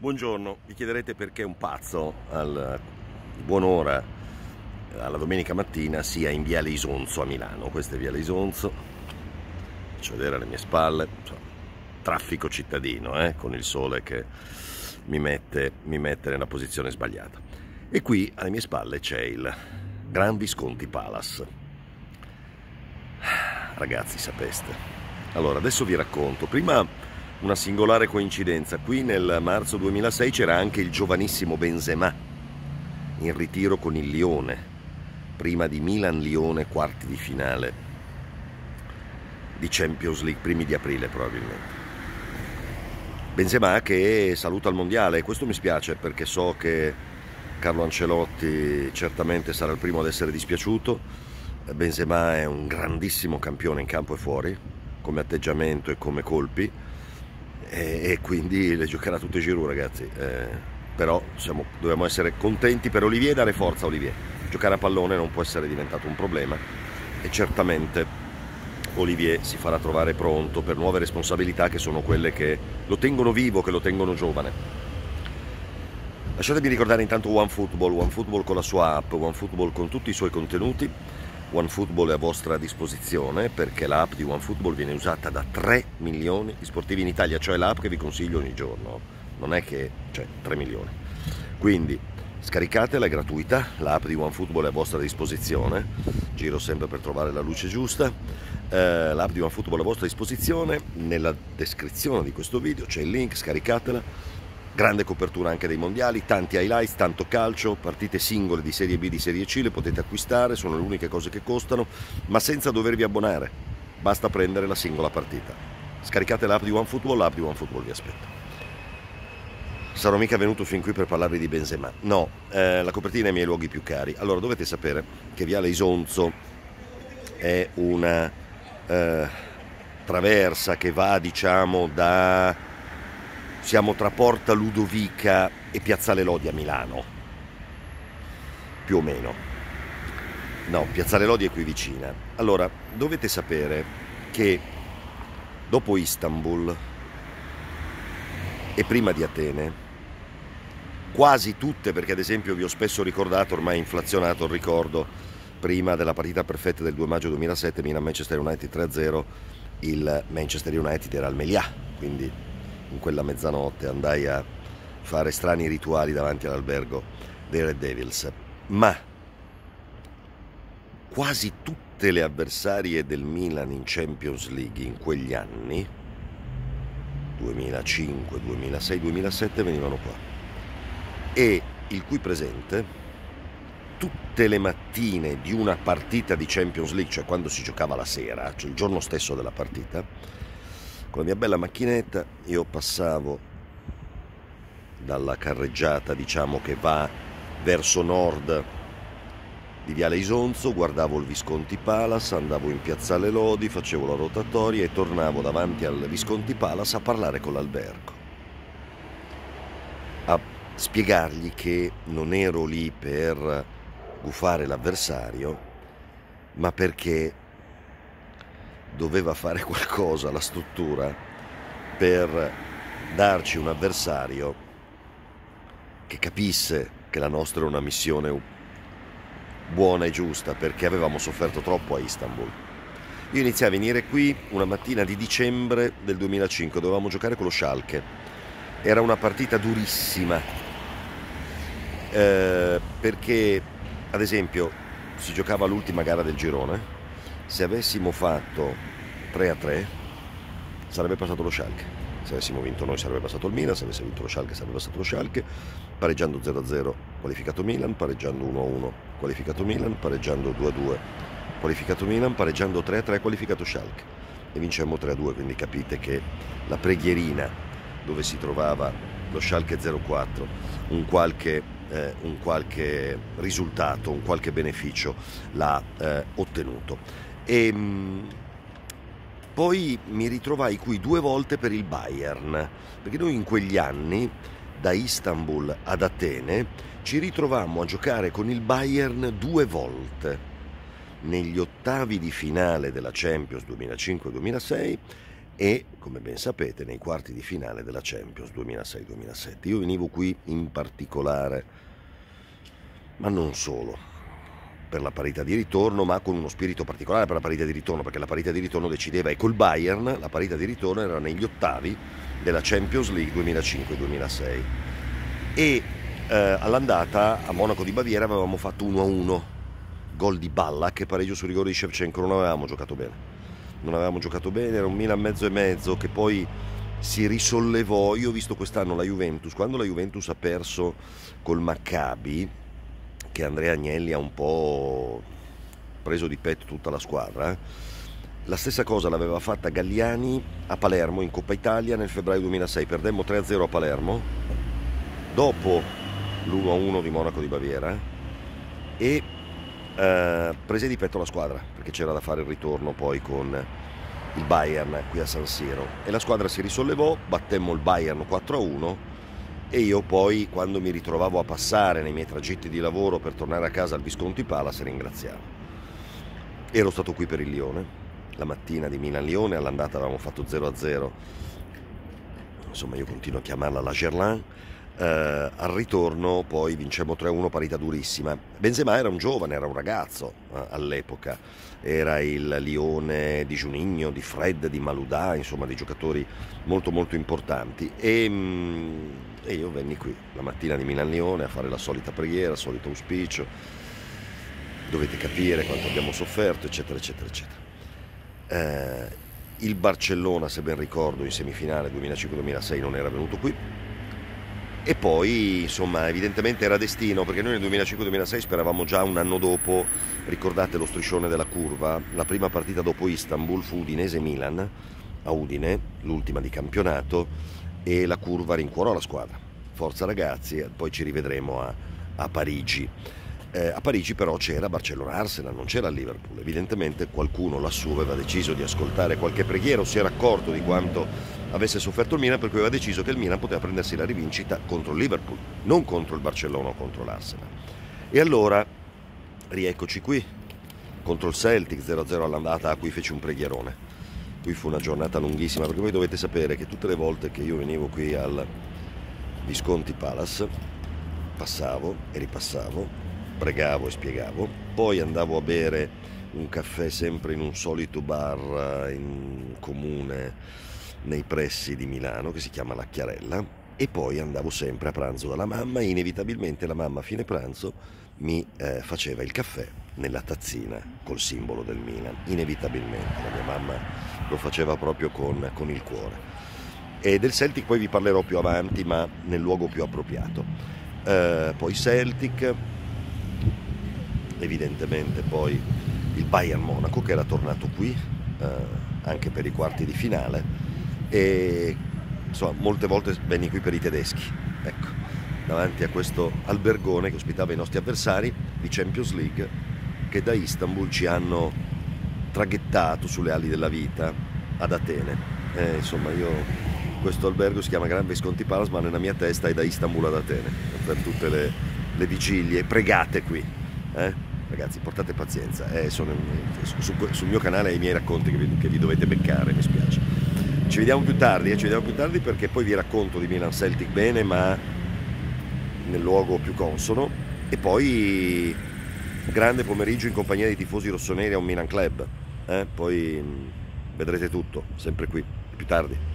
Buongiorno, vi chiederete perché un pazzo al buon'ora alla domenica mattina sia in Viale Isonzo a Milano. Questo è Viale Isonzo, faccio vedere alle mie spalle, traffico cittadino eh, con il sole che mi mette, mi mette nella posizione sbagliata. E qui alle mie spalle c'è il Gran Visconti Palace. Ragazzi, sapeste. Allora, adesso vi racconto. Prima una singolare coincidenza. Qui nel marzo 2006 c'era anche il giovanissimo Benzema in ritiro con il Lione, prima di Milan-Lione, quarti di finale di Champions League, primi di aprile probabilmente. Benzema che saluta il mondiale, questo mi spiace perché so che Carlo Ancelotti certamente sarà il primo ad essere dispiaciuto. Benzema è un grandissimo campione in campo e fuori, come atteggiamento e come colpi e, quindi le giocherà tutte Giroud ragazzi. Eh, però siamo, dobbiamo essere contenti per Olivier e dare forza a Olivier. Giocare a pallone non può essere diventato un problema e certamente Olivier si farà trovare pronto per nuove responsabilità che sono quelle che lo tengono vivo, che lo tengono giovane. Lasciatemi ricordare intanto OneFootball, OneFootball con la sua app, OneFootball con tutti i suoi contenuti OneFootball è a vostra disposizione perché l'app di OneFootball viene usata da 3 milioni di sportivi in Italia, cioè l'app che vi consiglio ogni giorno, non è che cioè, 3 milioni. Quindi scaricatela, è gratuita, l'app di OneFootball è a vostra disposizione, giro sempre per trovare la luce giusta, eh, l'app di OneFootball è a vostra disposizione, nella descrizione di questo video c'è il link, scaricatela grande copertura anche dei mondiali, tanti highlights, tanto calcio, partite singole di Serie B, di Serie C, le potete acquistare, sono le uniche cose che costano, ma senza dovervi abbonare, basta prendere la singola partita. Scaricate l'app di OneFootball, l'app di OneFootball vi aspetta. Sarò mica venuto fin qui per parlarvi di Benzema. No, eh, la copertina è ai miei luoghi più cari. Allora dovete sapere che Viale Isonzo è una eh, traversa che va diciamo da siamo tra Porta Ludovica e Piazzale Lodi a Milano, più o meno. No, Piazzale Lodi è qui vicina. Allora, dovete sapere che dopo Istanbul e prima di Atene, quasi tutte, perché ad esempio vi ho spesso ricordato, ormai inflazionato il ricordo, prima della partita perfetta del 2 maggio 2007, Milan-Manchester United 3-0, il Manchester United era al Melià, quindi in quella mezzanotte andai a fare strani rituali davanti all'albergo dei Red Devils, ma quasi tutte le avversarie del Milan in Champions League in quegli anni, 2005, 2006, 2007, venivano qua. E il cui presente, tutte le mattine di una partita di Champions League, cioè quando si giocava la sera, cioè il giorno stesso della partita, con la mia bella macchinetta io passavo dalla carreggiata diciamo che va verso nord di Viale Isonzo, guardavo il Visconti Palace, andavo in Piazzale Lodi, facevo la rotatoria e tornavo davanti al Visconti Palace a parlare con l'albergo, a spiegargli che non ero lì per gufare l'avversario, ma perché doveva fare qualcosa la struttura per darci un avversario che capisse che la nostra è una missione buona e giusta perché avevamo sofferto troppo a Istanbul. Io iniziai a venire qui una mattina di dicembre del 2005, dovevamo giocare con lo Schalke. Era una partita durissima eh, perché, ad esempio, si giocava l'ultima gara del girone se avessimo fatto 3 a 3 sarebbe passato lo Schalke. Se avessimo vinto noi sarebbe passato il Milan. Se avesse vinto lo Schalke sarebbe passato lo Schalke. Pareggiando 0 a 0 qualificato Milan. Pareggiando 1 a 1 qualificato Milan. Pareggiando 2 a 2 qualificato Milan. Pareggiando 3 a 3 qualificato Schalke. E vincemmo 3 a 2 quindi capite che la preghierina dove si trovava lo Schalke 04 un qualche eh, un qualche risultato, un qualche beneficio l'ha eh, ottenuto. E ehm, poi mi ritrovai qui due volte per il Bayern, perché noi in quegli anni, da Istanbul ad Atene, ci ritrovammo a giocare con il Bayern due volte, negli ottavi di finale della Champions 2005-2006 e, come ben sapete, nei quarti di finale della Champions 2006-2007. Io venivo qui in particolare, ma non solo, per la parità di ritorno, ma con uno spirito particolare per la parità di ritorno, perché la parità di ritorno decideva e col Bayern la parità di ritorno era negli ottavi della Champions League 2005-2006. E eh, all'andata a Monaco di Baviera avevamo fatto 1-1, gol di Balla che pareggio su rigore di Shevchenko, non avevamo giocato bene non avevamo giocato bene, era un Milan mezzo e mezzo che poi si risollevò. Io ho visto quest'anno la Juventus, quando la Juventus ha perso col Maccabi, che Andrea Agnelli ha un po' preso di petto tutta la squadra, la stessa cosa l'aveva fatta Galliani a Palermo in Coppa Italia nel febbraio 2006, perdemmo 3-0 a Palermo, dopo l'1-1 di Monaco di Baviera e eh, prese di petto la squadra perché c'era da fare il ritorno poi con il Bayern qui a San Siro. E la squadra si risollevò, battemmo il Bayern 4-1 e io poi quando mi ritrovavo a passare nei miei tragitti di lavoro per tornare a casa al Visconti Palace ringraziavo. Ero stato qui per il Lione, la mattina di Milan-Lione, all'andata avevamo fatto 0-0, insomma io continuo a chiamarla la Gerland eh, al ritorno poi vincemmo 3-1 parità durissima. Benzema era un giovane, era un ragazzo eh, all'epoca, era il Lione di Giunigno, di Fred, di Maludà, insomma di giocatori molto molto importanti e, mm, e io venni qui la mattina di Milan-Lione a fare la solita preghiera, il solito auspicio, dovete capire quanto abbiamo sofferto, eccetera, eccetera, eccetera. Eh, il Barcellona, se ben ricordo, in semifinale 2005-2006 non era venuto qui, e poi insomma evidentemente era destino perché noi nel 2005-2006 speravamo già un anno dopo, ricordate lo striscione della curva, la prima partita dopo Istanbul fu Udinese-Milan a Udine, l'ultima di campionato e la curva rincuorò la squadra. Forza ragazzi, poi ci rivedremo a, a Parigi. Eh, a Parigi però c'era Barcellona-Arsenal, non c'era Liverpool. Evidentemente qualcuno lassù aveva deciso di ascoltare qualche preghiera o si era accorto di quanto avesse sofferto il Milan per cui aveva deciso che il Milan poteva prendersi la rivincita contro il Liverpool, non contro il Barcellona o contro l'Arsenal. E allora rieccoci qui, contro il Celtic 0-0 all'andata a cui feci un preghierone. Qui fu una giornata lunghissima perché voi dovete sapere che tutte le volte che io venivo qui al Visconti Palace passavo e ripassavo pregavo e spiegavo, poi andavo a bere un caffè sempre in un solito bar eh, in comune nei pressi di Milano che si chiama La Chiarella e poi andavo sempre a pranzo dalla mamma e inevitabilmente la mamma a fine pranzo mi eh, faceva il caffè nella tazzina col simbolo del Milan, inevitabilmente, la mia mamma lo faceva proprio con, con il cuore. E del Celtic poi vi parlerò più avanti ma nel luogo più appropriato. Eh, poi Celtic, evidentemente poi il Bayern Monaco che era tornato qui eh, anche per i quarti di finale e insomma molte volte venni qui per i tedeschi ecco davanti a questo albergone che ospitava i nostri avversari di Champions League che da Istanbul ci hanno traghettato sulle ali della vita ad Atene eh, insomma io questo albergo si chiama Gran Visconti Palace ma nella mia testa è da Istanbul ad Atene per tutte le, le vigilie pregate qui eh? Ragazzi portate pazienza, eh, sono, su, sul mio canale i miei racconti che vi, che vi, dovete beccare, mi spiace. Ci vediamo più tardi, eh, ci vediamo più tardi perché poi vi racconto di Milan Celtic bene, ma nel luogo più consono. E poi grande pomeriggio in compagnia dei tifosi rossoneri a un Milan Club. Eh? Poi vedrete tutto, sempre qui, più tardi.